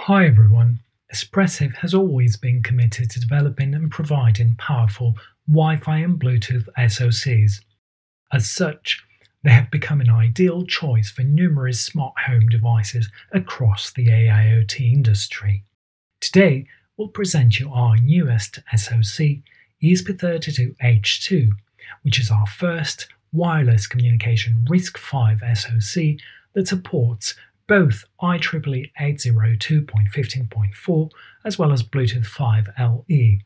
Hi everyone. Espressif has always been committed to developing and providing powerful Wi Fi and Bluetooth SoCs. As such, they have become an ideal choice for numerous smart home devices across the AIoT industry. Today, we'll present you our newest SoC, ESP32H2, which is our first wireless communication RISC-V SoC that supports both IEEE 802.15.4 as well as Bluetooth 5 LE.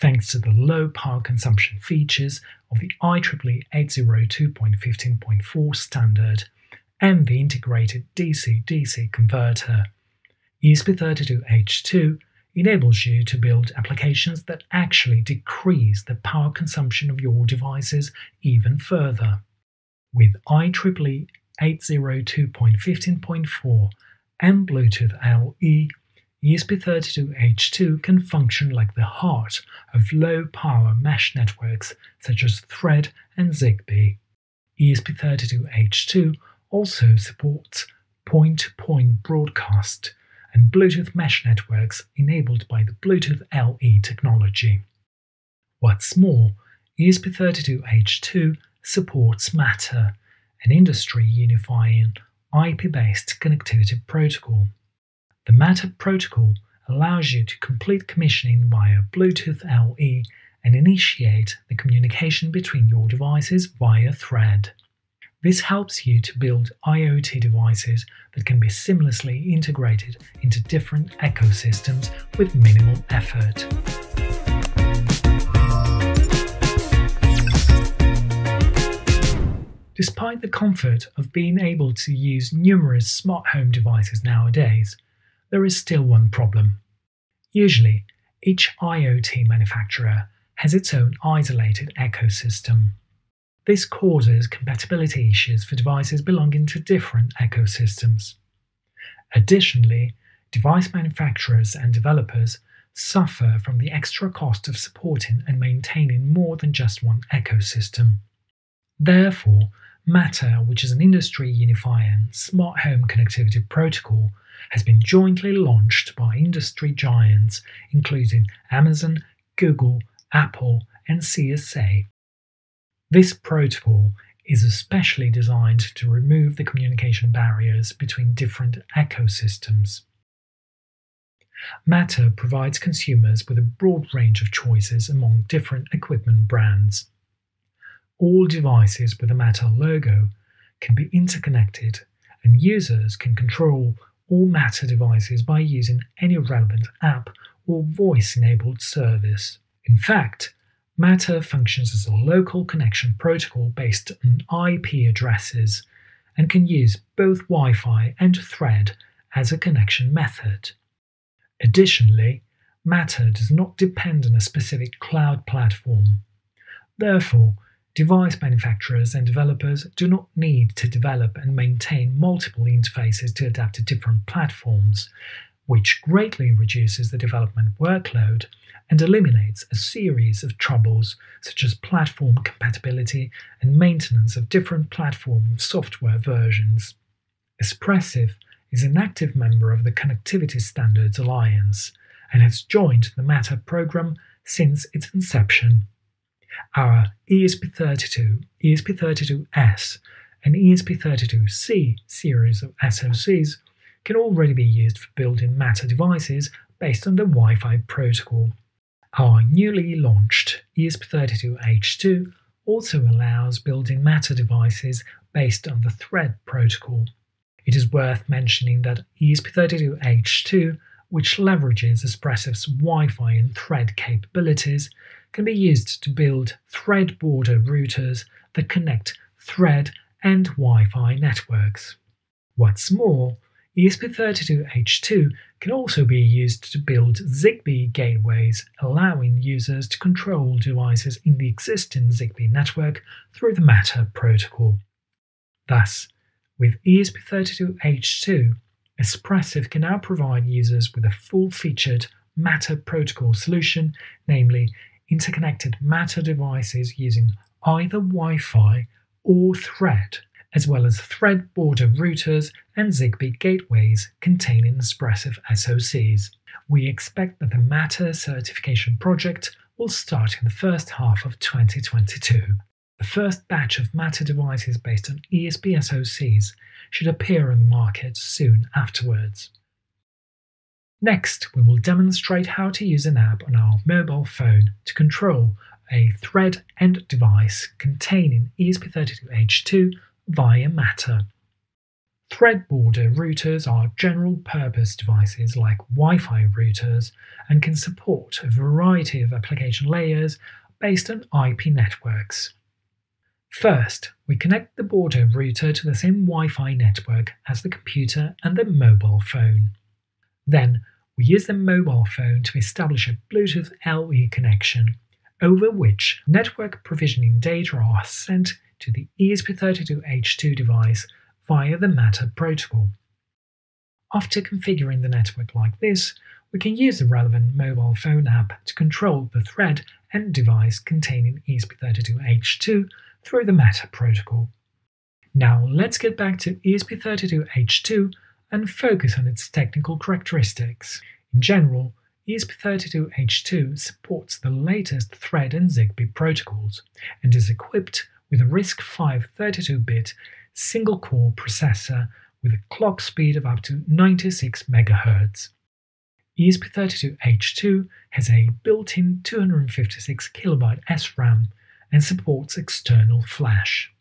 Thanks to the low power consumption features of the IEEE 802.15.4 standard and the integrated DC-DC converter, ESP32H2 enables you to build applications that actually decrease the power consumption of your devices even further. With IEEE 802.15.4 and Bluetooth LE, ESP32H2 can function like the heart of low power mesh networks such as Thread and Zigbee. ESP32H2 also supports point to point broadcast and Bluetooth mesh networks enabled by the Bluetooth LE technology. What's more, ESP32H2 supports Matter, an industry unifying IP based connectivity protocol. The Matter protocol allows you to complete commissioning via Bluetooth LE and initiate the communication between your devices via Thread. This helps you to build IoT devices that can be seamlessly integrated into different ecosystems with minimal effort. Despite the comfort of being able to use numerous smart home devices nowadays, there is still one problem. Usually, each IoT manufacturer has its own isolated ecosystem. This causes compatibility issues for devices belonging to different ecosystems. Additionally, device manufacturers and developers suffer from the extra cost of supporting and maintaining more than just one ecosystem. Therefore, Matter, which is an industry unifying smart home connectivity protocol, has been jointly launched by industry giants including Amazon, Google, Apple, and CSA. This protocol is especially designed to remove the communication barriers between different ecosystems. Matter provides consumers with a broad range of choices among different equipment brands all devices with a Matter logo can be interconnected, and users can control all Matter devices by using any relevant app or voice enabled service. In fact, Matter functions as a local connection protocol based on IP addresses and can use both Wi Fi and Thread as a connection method. Additionally, Matter does not depend on a specific cloud platform. Therefore, Device manufacturers and developers do not need to develop and maintain multiple interfaces to adapt to different platforms, which greatly reduces the development workload and eliminates a series of troubles such as platform compatibility and maintenance of different platform software versions. Espressif is an active member of the Connectivity Standards Alliance and has joined the Matter program since its inception. Our ESP32, ESP32S, and ESP32C series of SoCs can already be used for building Matter devices based on the Wi Fi protocol. Our newly launched ESP32H2 also allows building Matter devices based on the Thread protocol. It is worth mentioning that ESP32H2, which leverages Espressif's Wi Fi and Thread capabilities, can be used to build thread border routers that connect Thread and Wi Fi networks. What's more, ESP32H2 can also be used to build Zigbee gateways, allowing users to control devices in the existing Zigbee network through the Matter protocol. Thus, with ESP32H2, Espressif can now provide users with a full featured Matter protocol solution, namely interconnected Matter devices using either Wi Fi or Thread, as well as thread border routers and ZigBee gateways containing Espressif SoCs. We expect that the Matter certification project will start in the first half of 2022. The first batch of Matter devices based on ESP SoCs should appear on the market soon afterwards. Next, we will demonstrate how to use an app on our mobile phone to control a thread end device containing ESP32H2 via Matter. Thread border routers are general purpose devices like Wi Fi routers and can support a variety of application layers based on IP networks. First, we connect the border router to the same Wi Fi network as the computer and the mobile phone. Then, we use the mobile phone to establish a Bluetooth LE connection, over which network provisioning data are sent to the ESP32H2 device via the Matter protocol. After configuring the network like this, we can use the relevant mobile phone app to control the thread end device containing ESP32H2 through the Matter protocol. Now let's get back to ESP32H2 and focus on its technical characteristics. In general, ESP32H2 supports the latest Thread and ZigBee protocols and is equipped with a RISC-V 32-bit single-core processor with a clock speed of up to 96 MHz. ESP32H2 has a built-in 256 KB SRAM and supports external flash.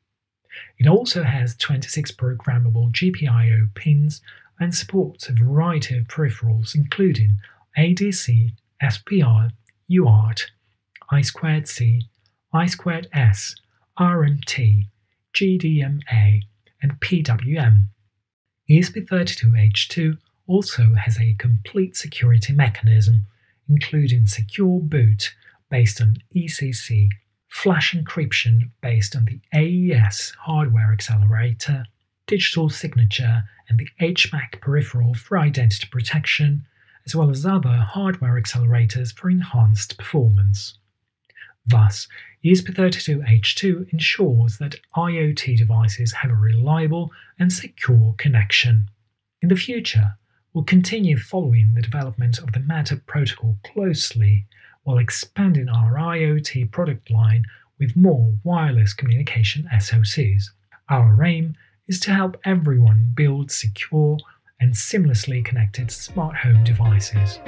It also has 26 programmable GPIO pins and supports a variety of peripherals including ADC, SPI, UART, I2C, I2S, RMT, GDMA, and PWM. ESP32H2 also has a complete security mechanism, including secure boot based on ECC, flash encryption based on the AES hardware accelerator, digital signature, and the HMAC peripheral for identity protection, as well as other hardware accelerators for enhanced performance. Thus, ESP32H2 ensures that IoT devices have a reliable and secure connection. In the future, we'll continue following the development of the Matter protocol closely while expanding our IoT product line with more wireless communication SoCs. Our aim is to help everyone build secure and seamlessly connected smart home devices.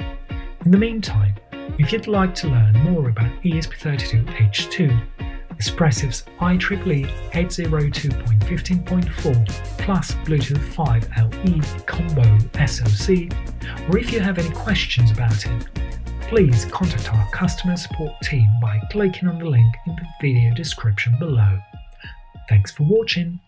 In the meantime, if you'd like to learn more about ESP32H2, Espressif's IEEE 802.15.4 plus Bluetooth 5 LE combo SoC, or if you have any questions about it, please contact our customer support team by clicking on the link in the video description below. Thanks for watching.